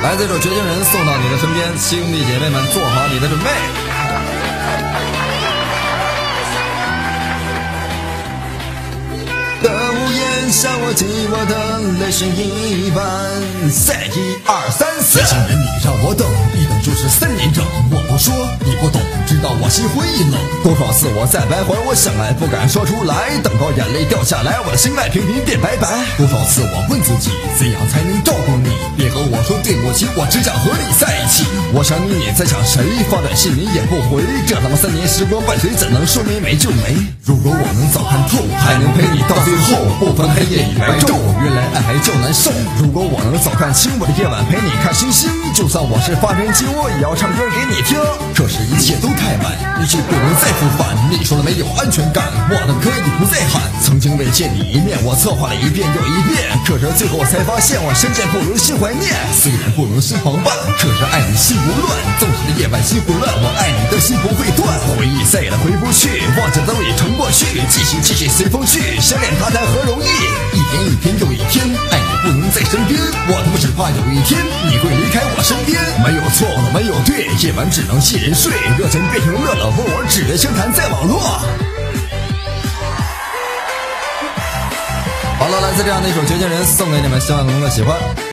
来自这首绝情人送到你的身边，兄弟姐妹们做好你的准备。的屋檐像我寂寞的泪水一般。三一二三四，情人你让我等，一等就是三年整。我不说你不懂，知道我心灰意冷。多少次我在徘徊，我想爱不敢说出来，等到眼泪掉下来，我的心爱频频变白白。多少次我问自己，怎样才能照顾你？别和我说对不起，我只想和你在一起。我想你，你在想谁？发短信你也不回，这他妈三年时光伴随，怎能说没没就没？如果我能早看透，还能陪你到最后，不分黑夜与白昼。原来爱还叫难受。如果我能早看清，我的夜晚陪你看星星，就算我是发神经，我也要唱歌给你听。可是，一切都太太晚，一切不能再复返。你说了没有安全感，我的可以不再喊。曾经为见你一面，我策划了一遍又一遍，可是最后才发现，我深见不如心怀念。虽然不能心旁伴，可是爱你心不乱。纵使夜晚心不乱，我爱你的心不会断。回忆再也回不去，忘记都已成过去，继续继续随风去，想念他谈何容易？怕有一天你会离开我身边。没有错，没有对，夜晚只能一人睡，热情变成乐了，我我只愿相谈在网络。好了，来自这样的一首《绝情人》，送给你们，希望能够喜欢。